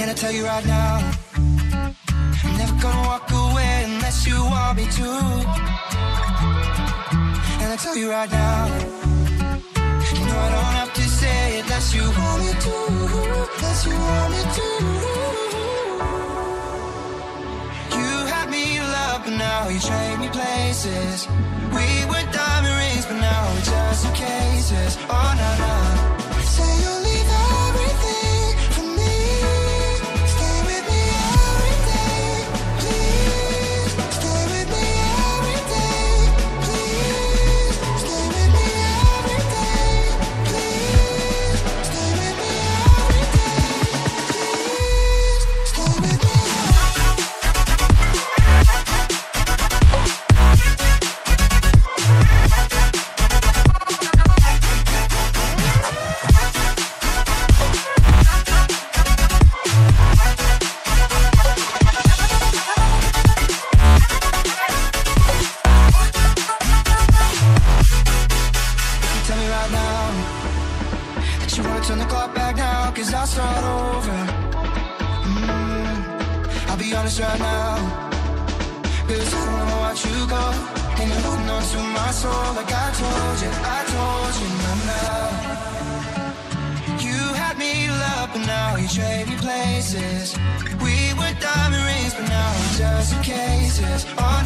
And I tell you right now, I'm never gonna walk away unless you want me to. And I tell you right now, you know I don't have to say it unless you want me to. Unless you want me to. You had me love, but now you trade me places. We were diamond turn the clock back now, cause I'll start over. Mm, I'll be honest right now, cause I don't wanna watch you go. And you're holding on to my soul, like I told you, I told you, no, no. You had me love, but now you trade me places. We were diamond rings, but now we're just cases. Oh.